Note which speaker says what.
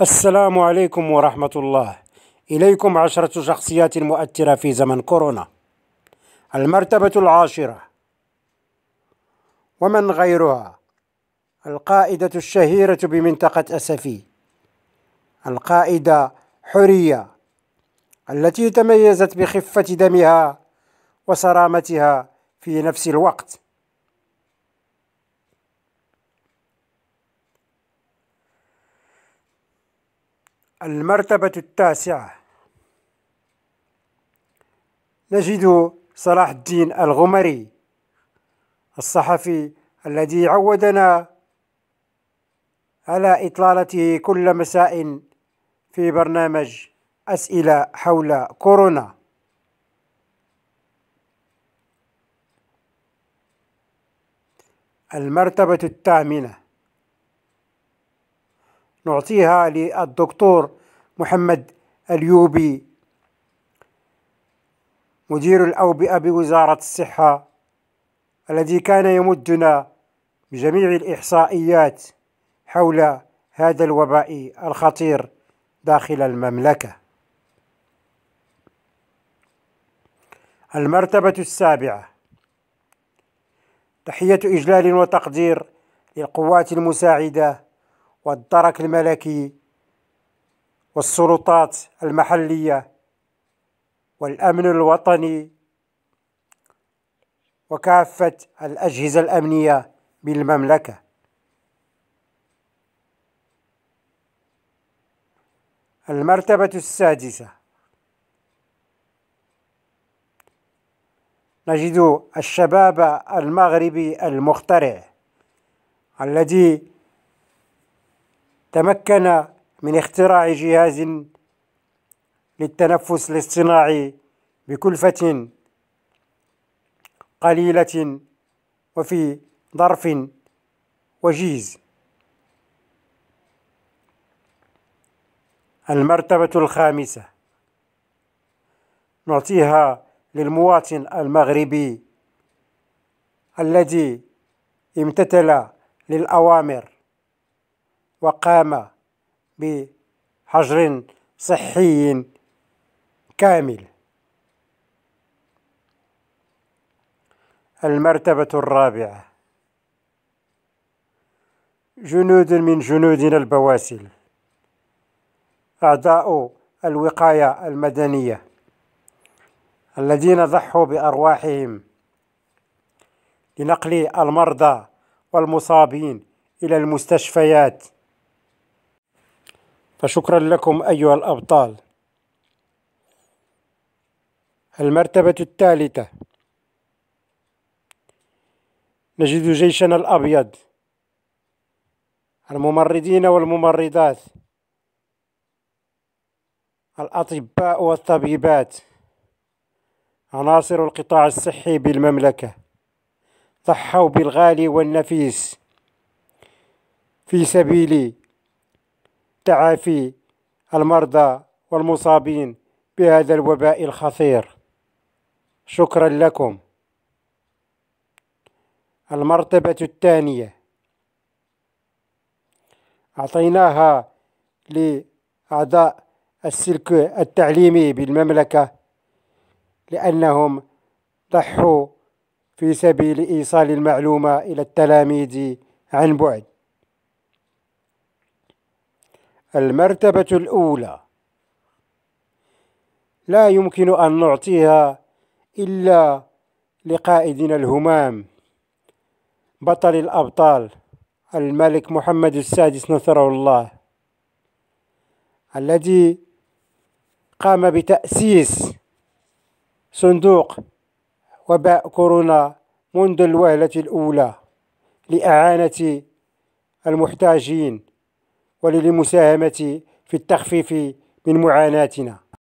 Speaker 1: السلام عليكم ورحمة الله. إليكم عشرة شخصيات مؤثرة في زمن كورونا. المرتبة العاشرة. ومن غيرها؟ القائدة الشهيرة بمنطقة أسفي. القائدة حرية التي تميزت بخفة دمها وصرامتها في نفس الوقت. المرتبة التاسعة. نجد صلاح الدين الغمري الصحفي الذي عودنا على إطلالته كل مساء في برنامج أسئلة حول كورونا. المرتبة الثامنة. نعطيها للدكتور محمد اليوبي مدير الأوبئة بوزارة الصحة الذي كان يمدنا بجميع الإحصائيات حول هذا الوباء الخطير داخل المملكة. المرتبة السابعة تحية إجلال وتقدير للقوات المساعدة والدرك الملكي والسلطات المحلية والأمن الوطني وكافة الأجهزة الأمنية بالمملكة. المرتبة السادسة. نجد الشباب المغربي المخترع الذي تمكن من اختراع جهاز للتنفس الاصطناعي بكلفة قليلة وفي ظرف وجيز. المرتبة الخامسة. نعطيها للمواطن المغربي الذي امتثل للأوامر وقام بحجر صحي كامل. المرتبة الرابعة. جنود من جنودنا البواسل. أعضاء الوقاية المدنية. الذين ضحوا بأرواحهم. لنقل المرضى والمصابين إلى المستشفيات. فشكرا لكم أيها الأبطال. المرتبة الثالثة. نجد جيشنا الأبيض. الممرضين والممرضات. الأطباء والطبيبات. عناصر القطاع الصحي بالمملكة. ضحوا بالغالي والنفيس. في سبيل تعافي المرضى والمصابين بهذا الوباء الخطير. شكرا لكم. المرتبة الثانية. أعطيناها لأعضاء السلك التعليمي بالمملكة لأنهم ضحوا في سبيل إيصال المعلومة إلى التلاميذ عن بعد. المرتبة الأولى. لا يمكن أن نعطيها إلا لقائدنا الهمام بطل الأبطال الملك محمد السادس نصره الله الذي قام بتأسيس صندوق وباء كورونا منذ الوهلة الأولى لإعانة المحتاجين. وللمساهمة في التخفيف من معاناتنا.